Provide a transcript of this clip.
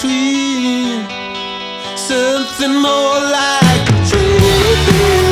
sweet, Something more like truth.